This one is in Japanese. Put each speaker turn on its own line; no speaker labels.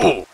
Oh!